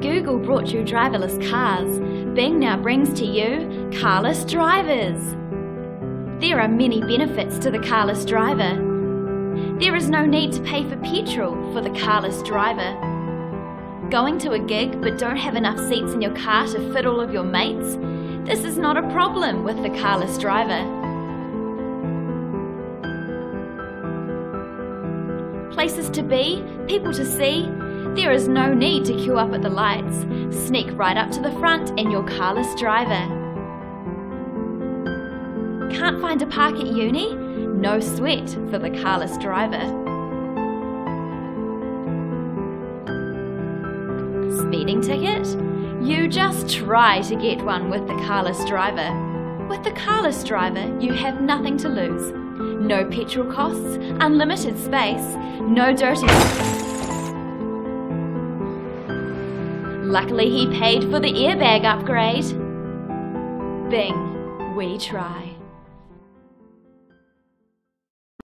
Google brought you driverless cars. Bing now brings to you carless drivers. There are many benefits to the carless driver. There is no need to pay for petrol for the carless driver. Going to a gig but don't have enough seats in your car to fit all of your mates? This is not a problem with the carless driver. Places to be, people to see, there is no need to queue up at the lights. Sneak right up to the front in your carless driver. Can't find a park at uni? No sweat for the carless driver. Speeding ticket? You just try to get one with the carless driver. With the carless driver, you have nothing to lose. No petrol costs, unlimited space, no dirty. Luckily, he paid for the airbag upgrade. Bing, we try.